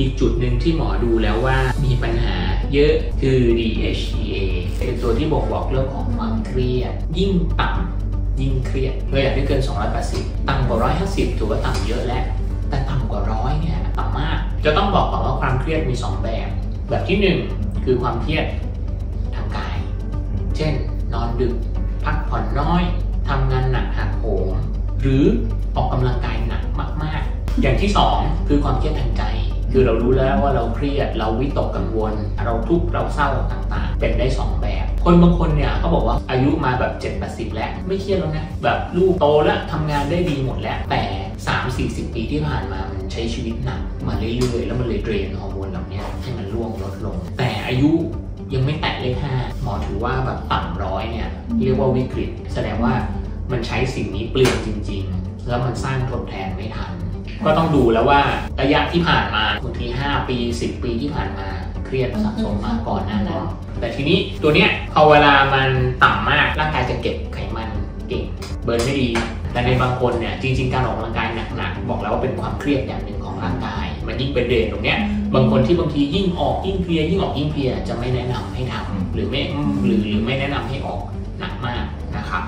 อีกจุดหนึ่งที่หมอดูแล้วว่ามีปัญหาเยอะคือ DHEA เป็นตัวที่บ่งบอกเรื่องของความเครียด ยิ่งต่ำยิ่งเครียดเลยอยากได้เกิน 280 ต่ำกว่า 150 ถือว่าต่ำเยอะแล้ว แต่ต่ำกว่าร้อยเนี่ยต่ำมาก จะต้องบอกก่อนว่าความเครียดมี 2 แบบ แบบที่ 1 คือความเครียดทางกาย เช่น นอนดึก พักผ่อนน้อยทำงานหนักหักโหมหรือออกกำลังกายหนักมาก ๆ อย่างที่ 2 คือความเครียดทางใจ คือเรารู้แล้วว่าเราเครียด เราวิตกกังวล เราทุกข์เราเศร้าต่างๆ เป็นได้ 2 แบบ คนบางคนเนี่ยเขาบอกว่าอายุมาแบบ7-80แล้วไม่เครียดแล้วนะแบบลูกโตแล้วทำงานได้ดีหมดแล้วแต่3-40 ปีที่ผ่านมามันใช้ชีวิตหนักมาเรื่อยๆแล้วมันเลยเดรนฮอร์โมนเหล่านี้ให้มันร่วงลดลง แต่อายุยังไม่แตะเลขห้าหมอถือว่าแบบต่ำร้อยเนี่ยเรียกว่าวิกฤต แสดงว่ามันใช้สิ่งนี้เปลี่ยนจริง ๆ แล้วมันสร้างทดแทนไม่ทัน ก็ต้องดูแล้วว่าระยะที่ผ่านมาบางที 5 ปี 10 ปีที่ผ่านมาเครียดสะสมมาก่อนหน้านั้นแต่ทีนี้ตัวเนี้ยพอเวลามันต่ำมากร่างกายจะเก็บไขมันเก่งเบิร์นไม่ดี แต่ในบางคนเนี่ยจริง ๆ การออกกำลังกายหนักๆบอกแล้วว่าเป็นความเครียดอย่างหนึ่งของร่างกาย มันยิ่งเป็นเดนตรงเนี้ยบางคนที่บางทียิ่งออกยิ่งเพลียยิ่งออกยิ่งเพลียจะไม่แนะนำให้ทำหรือไม่หรือหรือไม่แนะนำให้ออกหนักมากนะครับ